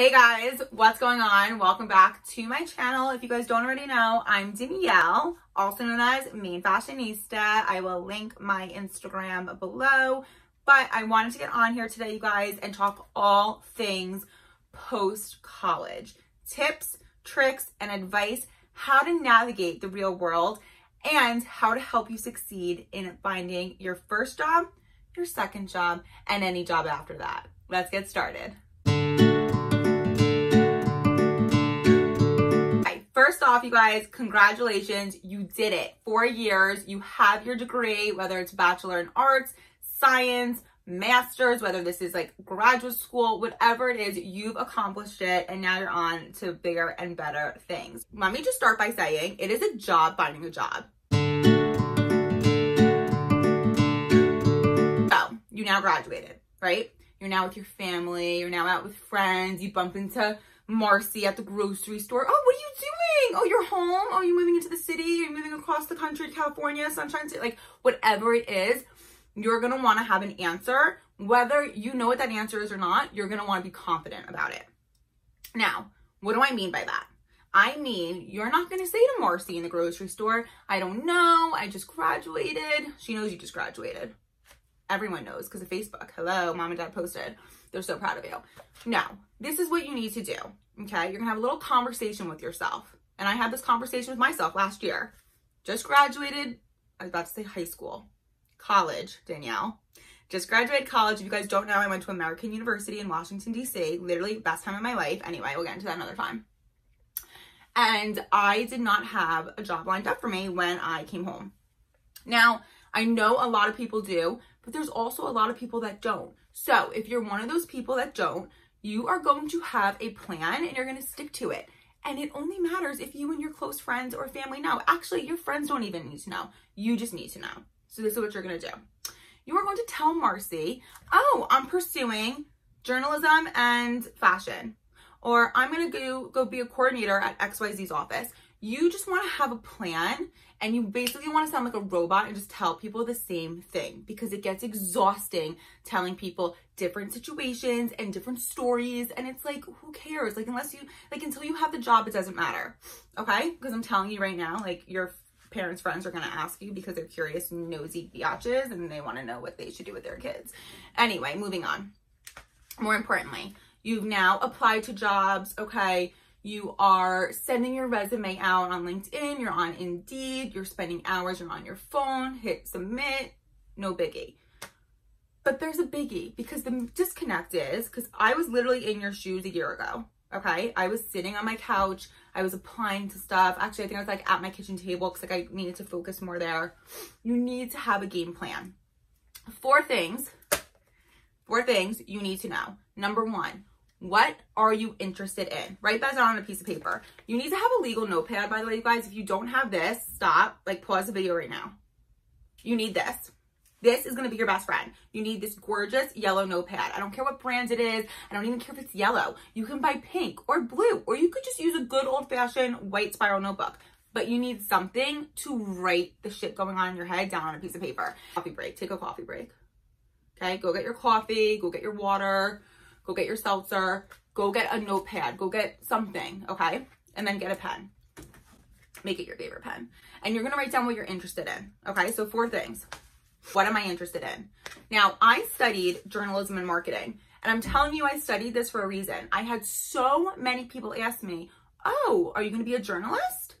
Hey guys, what's going on? Welcome back to my channel. If you guys don't already know, I'm Danielle, also known as Main Fashionista. I will link my Instagram below, but I wanted to get on here today, you guys, and talk all things post-college. Tips, tricks, and advice, how to navigate the real world, and how to help you succeed in finding your first job, your second job, and any job after that. Let's get started. Off, you guys, congratulations. You did it. Four years. You have your degree, whether it's Bachelor in Arts, Science, Master's, whether this is like graduate school, whatever it is, you've accomplished it and now you're on to bigger and better things. Let me just start by saying it is a job finding a job. So, you now graduated, right? You're now with your family, you're now out with friends, you bump into Marcy at the grocery store. Oh, what are you doing? Oh, you're moving into the city? You're moving across the country California, Sunshine State? Like, whatever it is, you're going to want to have an answer. Whether you know what that answer is or not, you're going to want to be confident about it. Now, what do I mean by that? I mean, you're not going to say to Marcy in the grocery store, I don't know, I just graduated. She knows you just graduated. Everyone knows because of Facebook. Hello, mom and dad posted. They're so proud of you. Now, this is what you need to do. Okay. You're going to have a little conversation with yourself. And I had this conversation with myself last year. Just graduated. I was about to say high school, college, Danielle. Just graduated college. If you guys don't know, I went to American University in Washington, D.C. Literally best time of my life. Anyway, we'll get into that another time. And I did not have a job lined up for me when I came home. Now, I know a lot of people do, but there's also a lot of people that don't. So if you're one of those people that don't, you are going to have a plan and you're going to stick to it. And it only matters if you and your close friends or family know. Actually, your friends don't even need to know. You just need to know. So this is what you're going to do. You are going to tell Marcy, oh, I'm pursuing journalism and fashion. Or I'm going to go, go be a coordinator at XYZ's office. You just want to have a plan and you basically want to sound like a robot and just tell people the same thing because it gets exhausting telling people different situations and different stories. And it's like who cares? Like unless you like until you have the job it doesn't matter okay? Because i'm telling you right now like your parents friends are going to ask you because they're curious nosy biatches and they want to know what they should do with their kids. Anyway moving on. More importantly you've now applied to jobs okay you are sending your resume out on LinkedIn, you're on Indeed, you're spending hours, you're on your phone, hit submit, no biggie. But there's a biggie because the disconnect is because I was literally in your shoes a year ago. Okay. I was sitting on my couch. I was applying to stuff. Actually, I think I was like at my kitchen table because like I needed to focus more there. You need to have a game plan. Four things, four things you need to know. Number one, what are you interested in? Write that down on a piece of paper. You need to have a legal notepad, by the way, you guys. If you don't have this, stop. Like, pause the video right now. You need this. This is going to be your best friend. You need this gorgeous yellow notepad. I don't care what brand it is. I don't even care if it's yellow. You can buy pink or blue, or you could just use a good old-fashioned white spiral notebook. But you need something to write the shit going on in your head down on a piece of paper. Coffee break. Take a coffee break. Okay? Go get your coffee. Go get your water go get your seltzer, go get a notepad, go get something, okay? And then get a pen. Make it your favorite pen. And you're gonna write down what you're interested in, okay? So four things. What am I interested in? Now, I studied journalism and marketing, and I'm telling you, I studied this for a reason. I had so many people ask me, oh, are you gonna be a journalist?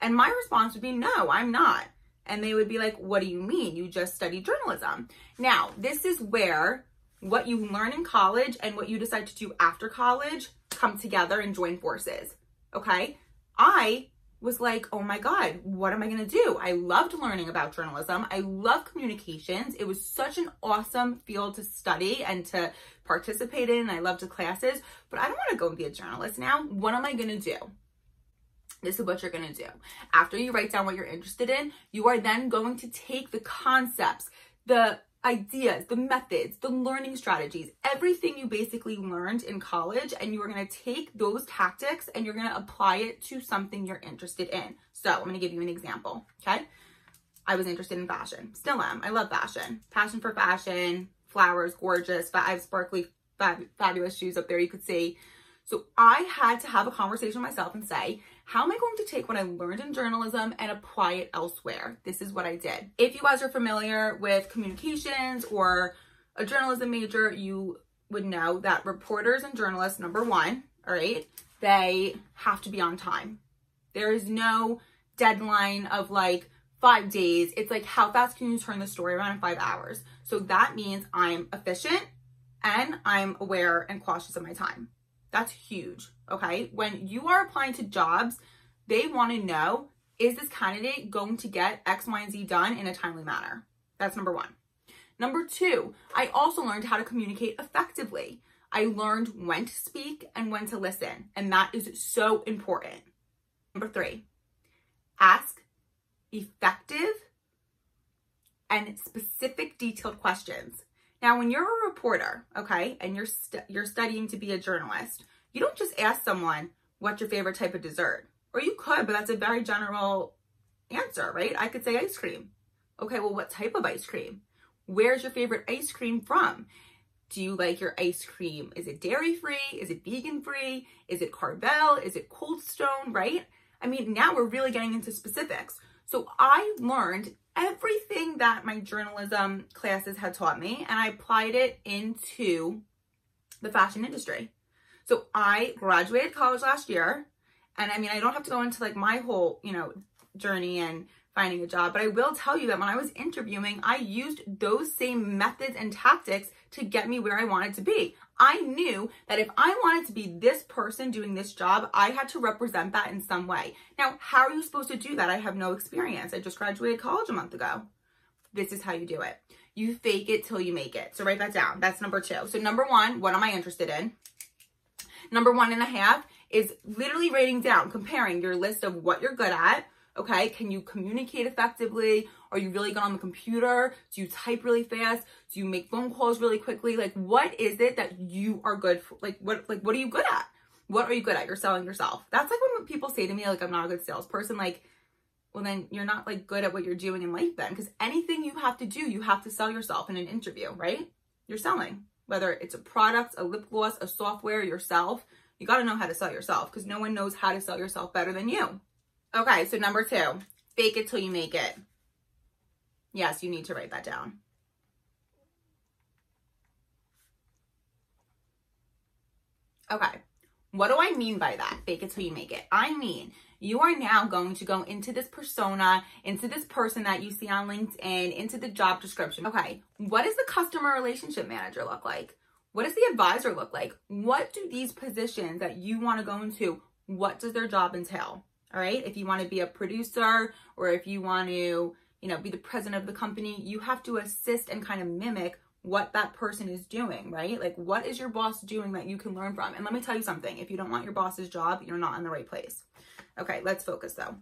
And my response would be, no, I'm not. And they would be like, what do you mean? You just studied journalism. Now, this is where what you learn in college and what you decide to do after college come together and join forces. Okay. I was like, oh my God, what am I going to do? I loved learning about journalism. I love communications. It was such an awesome field to study and to participate in. I loved the classes, but I don't want to go and be a journalist now. What am I going to do? This is what you're going to do. After you write down what you're interested in, you are then going to take the concepts, the ideas, the methods, the learning strategies, everything you basically learned in college, and you are going to take those tactics and you're going to apply it to something you're interested in. So I'm going to give you an example. Okay. I was interested in fashion. Still am. I love fashion. Passion for fashion, flowers, gorgeous. but I have sparkly, fab fabulous shoes up there you could see. So I had to have a conversation with myself and say, how am I going to take what I learned in journalism and apply it elsewhere? This is what I did. If you guys are familiar with communications or a journalism major, you would know that reporters and journalists, number one, all right, they have to be on time. There is no deadline of like five days. It's like, how fast can you turn the story around in five hours? So that means I'm efficient and I'm aware and cautious of my time. That's huge. Okay. When you are applying to jobs, they want to know is this candidate going to get X, Y, and Z done in a timely manner? That's number one. Number two, I also learned how to communicate effectively. I learned when to speak and when to listen, and that is so important. Number three, ask effective and specific detailed questions. Now, when you're a reporter, okay, and you're st you're studying to be a journalist, you don't just ask someone what's your favorite type of dessert. Or you could, but that's a very general answer, right? I could say ice cream. Okay, well, what type of ice cream? Where's your favorite ice cream from? Do you like your ice cream? Is it dairy free? Is it vegan free? Is it Carvel? Is it Cold Stone, right? I mean, now we're really getting into specifics. So I learned everything that my journalism classes had taught me and I applied it into the fashion industry. So I graduated college last year and I mean, I don't have to go into like my whole, you know, journey and finding a job, but I will tell you that when I was interviewing, I used those same methods and tactics to get me where I wanted to be. I knew that if I wanted to be this person doing this job, I had to represent that in some way. Now, how are you supposed to do that? I have no experience. I just graduated college a month ago. This is how you do it. You fake it till you make it. So write that down. That's number two. So number one, what am I interested in? Number one and a half is literally writing down, comparing your list of what you're good at, Okay, can you communicate effectively? Are you really good on the computer? Do you type really fast? Do you make phone calls really quickly? Like, what is it that you are good for? Like, what, like, what are you good at? What are you good at? You're selling yourself. That's like when people say to me, like, I'm not a good salesperson. Like, well, then you're not like good at what you're doing in life then. Because anything you have to do, you have to sell yourself in an interview, right? You're selling. Whether it's a product, a lip gloss, a software, yourself, you got to know how to sell yourself because no one knows how to sell yourself better than you. Okay, so number two, fake it till you make it. Yes, you need to write that down. Okay, what do I mean by that? Fake it till you make it. I mean, you are now going to go into this persona, into this person that you see on LinkedIn, into the job description. Okay, what does the customer relationship manager look like? What does the advisor look like? What do these positions that you want to go into, what does their job entail? all right? If you want to be a producer or if you want to, you know, be the president of the company, you have to assist and kind of mimic what that person is doing, right? Like, what is your boss doing that you can learn from? And let me tell you something if you don't want your boss's job, you're not in the right place. Okay, let's focus though.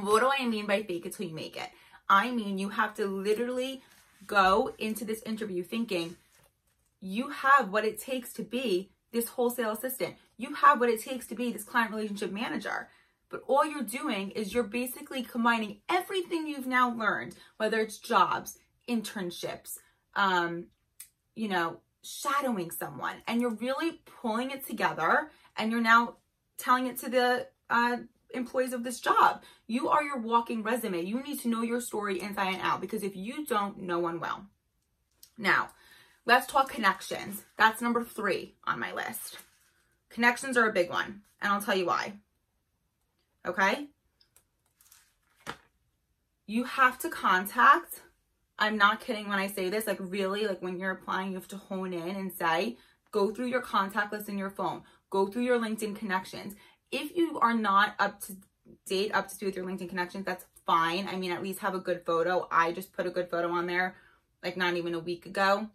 What do I mean by fake it till you make it? I mean, you have to literally go into this interview thinking you have what it takes to be this wholesale assistant. You have what it takes to be this client relationship manager. But all you're doing is you're basically combining everything you've now learned, whether it's jobs, internships, um, you know, shadowing someone, and you're really pulling it together and you're now telling it to the uh, employees of this job. You are your walking resume. You need to know your story inside and out because if you don't, no one will. Now, let's talk connections. That's number three on my list. Connections are a big one, and I'll tell you why okay? You have to contact, I'm not kidding when I say this, like really, like when you're applying, you have to hone in and say, go through your contact list in your phone, go through your LinkedIn connections. If you are not up to date, up to date with your LinkedIn connections, that's fine. I mean, at least have a good photo. I just put a good photo on there, like not even a week ago.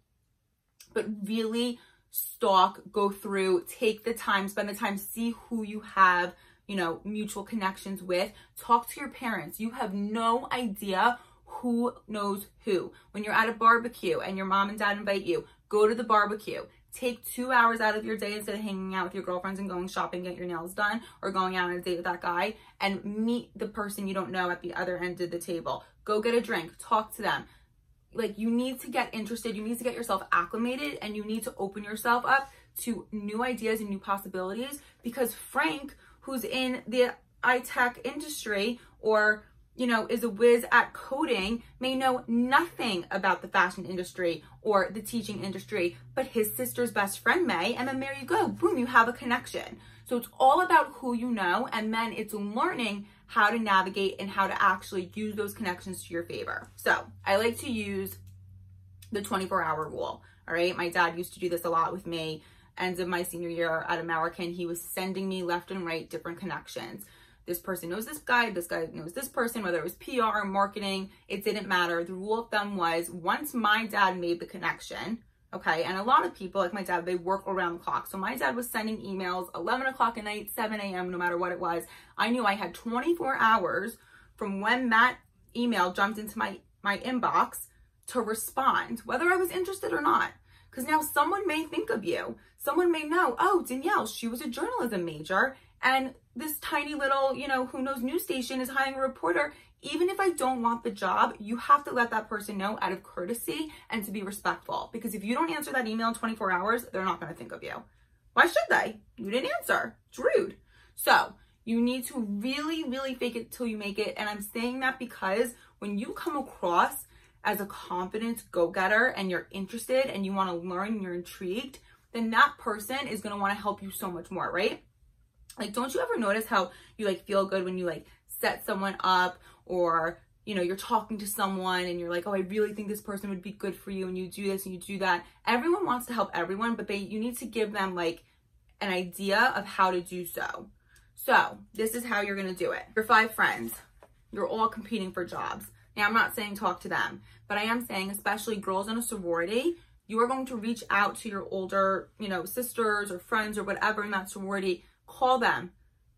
But really stalk, go through, take the time, spend the time, see who you have you know, mutual connections with. Talk to your parents. You have no idea who knows who. When you're at a barbecue and your mom and dad invite you, go to the barbecue. Take two hours out of your day instead of hanging out with your girlfriends and going shopping, get your nails done, or going out on a date with that guy and meet the person you don't know at the other end of the table. Go get a drink, talk to them. Like you need to get interested, you need to get yourself acclimated, and you need to open yourself up to new ideas and new possibilities because Frank, who's in the iTech industry or you know, is a whiz at coding may know nothing about the fashion industry or the teaching industry, but his sister's best friend may, and then there you go, boom, you have a connection. So it's all about who you know, and then it's learning how to navigate and how to actually use those connections to your favor. So I like to use the 24 hour rule. All right. My dad used to do this a lot with me. End of my senior year at American, he was sending me left and right different connections this person knows this guy, this guy knows this person, whether it was PR, or marketing, it didn't matter. The rule of thumb was once my dad made the connection, okay, and a lot of people, like my dad, they work around the clock. So my dad was sending emails 11 o'clock at night, 7 a.m., no matter what it was. I knew I had 24 hours from when that email jumped into my, my inbox to respond, whether I was interested or not. Because now someone may think of you. Someone may know, oh, Danielle, she was a journalism major and this tiny little, you know, who knows news station is hiring a reporter. Even if I don't want the job, you have to let that person know out of courtesy and to be respectful. Because if you don't answer that email in 24 hours, they're not going to think of you. Why should they? You didn't answer. It's rude. So you need to really, really fake it till you make it. And I'm saying that because when you come across as a confident go-getter and you're interested and you want to learn and you're intrigued, then that person is going to want to help you so much more, right? Like, don't you ever notice how you like feel good when you like set someone up or you know, you're talking to someone and you're like, oh, I really think this person would be good for you, and you do this and you do that. Everyone wants to help everyone, but they you need to give them like an idea of how to do so. So this is how you're gonna do it. Your five friends, you're all competing for jobs. Now I'm not saying talk to them, but I am saying, especially girls in a sorority, you are going to reach out to your older, you know, sisters or friends or whatever in that sorority call them.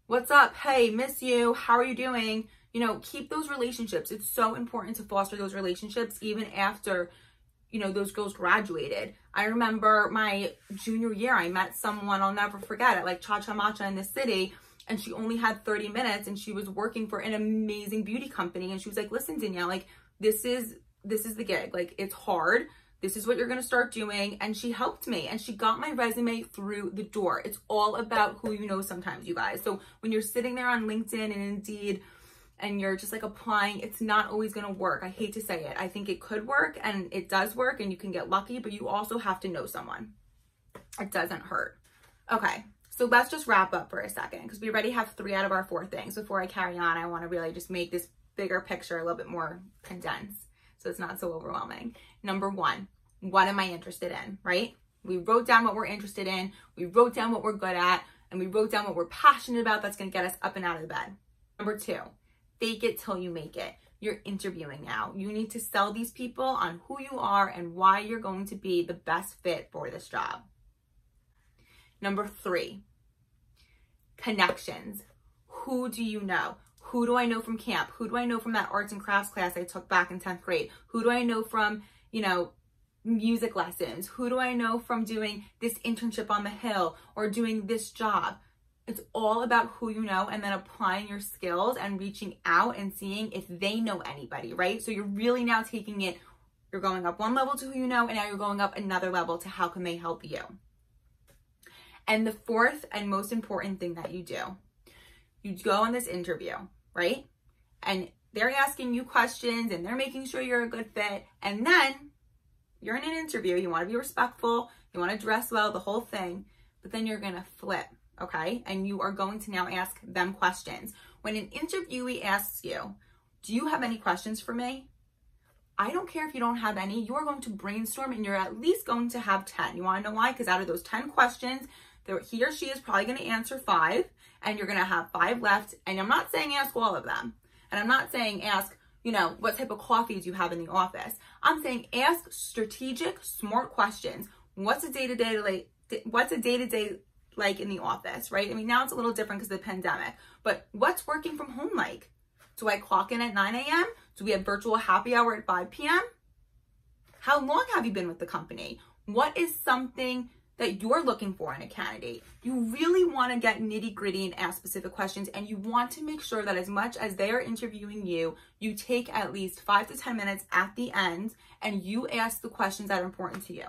What's up? Hey, miss you. How are you doing? You know, keep those relationships. It's so important to foster those relationships even after, you know, those girls graduated. I remember my junior year, I met someone I'll never forget it, like Cha Cha Matcha in the city. And she only had 30 minutes and she was working for an amazing beauty company. And she was like, listen, Danielle, like, this is, this is the gig. Like, it's hard this is what you're going to start doing. And she helped me and she got my resume through the door. It's all about who you know sometimes, you guys. So when you're sitting there on LinkedIn and Indeed and you're just like applying, it's not always going to work. I hate to say it. I think it could work and it does work and you can get lucky, but you also have to know someone. It doesn't hurt. Okay. So let's just wrap up for a second because we already have three out of our four things. Before I carry on, I want to really just make this bigger picture a little bit more condensed so it's not so overwhelming. Number one, what am I interested in, right? We wrote down what we're interested in, we wrote down what we're good at, and we wrote down what we're passionate about that's gonna get us up and out of the bed. Number two, fake it till you make it. You're interviewing now. You need to sell these people on who you are and why you're going to be the best fit for this job. Number three, connections. Who do you know? Who do I know from camp? Who do I know from that arts and crafts class I took back in 10th grade? Who do I know from, you know, music lessons? Who do I know from doing this internship on the hill or doing this job? It's all about who you know and then applying your skills and reaching out and seeing if they know anybody, right? So you're really now taking it, you're going up one level to who you know, and now you're going up another level to how can they help you. And the fourth and most important thing that you do, you go on this interview right? And they're asking you questions and they're making sure you're a good fit. And then you're in an interview, you want to be respectful, you want to dress well, the whole thing, but then you're going to flip, okay? And you are going to now ask them questions. When an interviewee asks you, do you have any questions for me? I don't care if you don't have any, you're going to brainstorm and you're at least going to have 10. You want to know why? Because out of those 10 questions, he or she is probably going to answer five and you're going to have five left. And I'm not saying ask all of them. And I'm not saying ask, you know, what type of coffees you have in the office. I'm saying ask strategic, smart questions. What's a day to day like? What's a day to day like in the office, right? I mean, now it's a little different because of the pandemic, but what's working from home like? Do I clock in at 9 a.m.? Do we have virtual happy hour at 5 p.m.? How long have you been with the company? What is something that you're looking for in a candidate. You really want to get nitty gritty and ask specific questions, and you want to make sure that as much as they are interviewing you, you take at least five to 10 minutes at the end and you ask the questions that are important to you.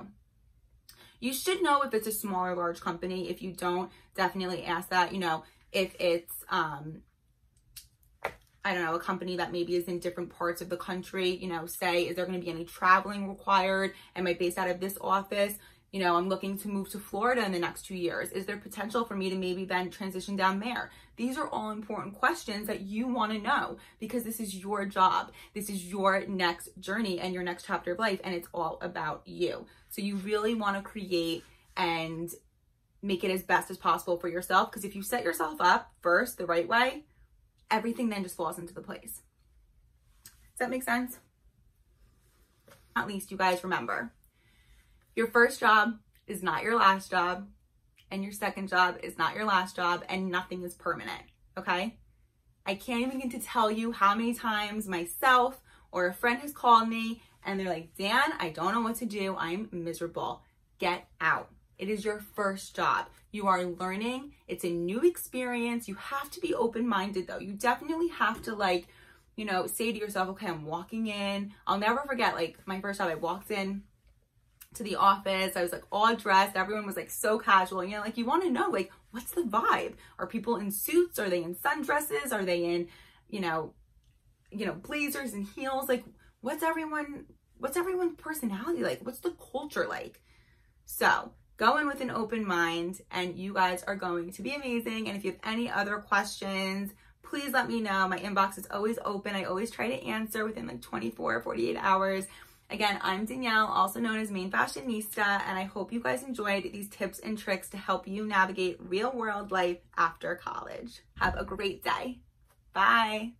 You should know if it's a small or large company. If you don't, definitely ask that. You know, if it's, um, I don't know, a company that maybe is in different parts of the country, you know, say, is there going to be any traveling required? Am I based out of this office? You know, I'm looking to move to Florida in the next two years. Is there potential for me to maybe then transition down there? These are all important questions that you want to know because this is your job. This is your next journey and your next chapter of life, and it's all about you. So you really want to create and make it as best as possible for yourself because if you set yourself up first the right way, everything then just falls into the place. Does that make sense? At least you guys remember your first job is not your last job, and your second job is not your last job, and nothing is permanent. Okay? I can't even get to tell you how many times myself or a friend has called me and they're like, Dan, I don't know what to do. I'm miserable. Get out. It is your first job. You are learning. It's a new experience. You have to be open minded though. You definitely have to like, you know, say to yourself, okay, I'm walking in. I'll never forget like my first job. I walked in to the office. I was like all dressed. Everyone was like so casual. You know, like you want to know like what's the vibe? Are people in suits? Are they in sundresses? Are they in, you know, you know, blazers and heels? Like what's everyone what's everyone's personality like? What's the culture like? So, go in with an open mind and you guys are going to be amazing. And if you have any other questions, please let me know. My inbox is always open. I always try to answer within like 24 or 48 hours. Again, I'm Danielle, also known as Main Fashionista, and I hope you guys enjoyed these tips and tricks to help you navigate real world life after college. Have a great day. Bye.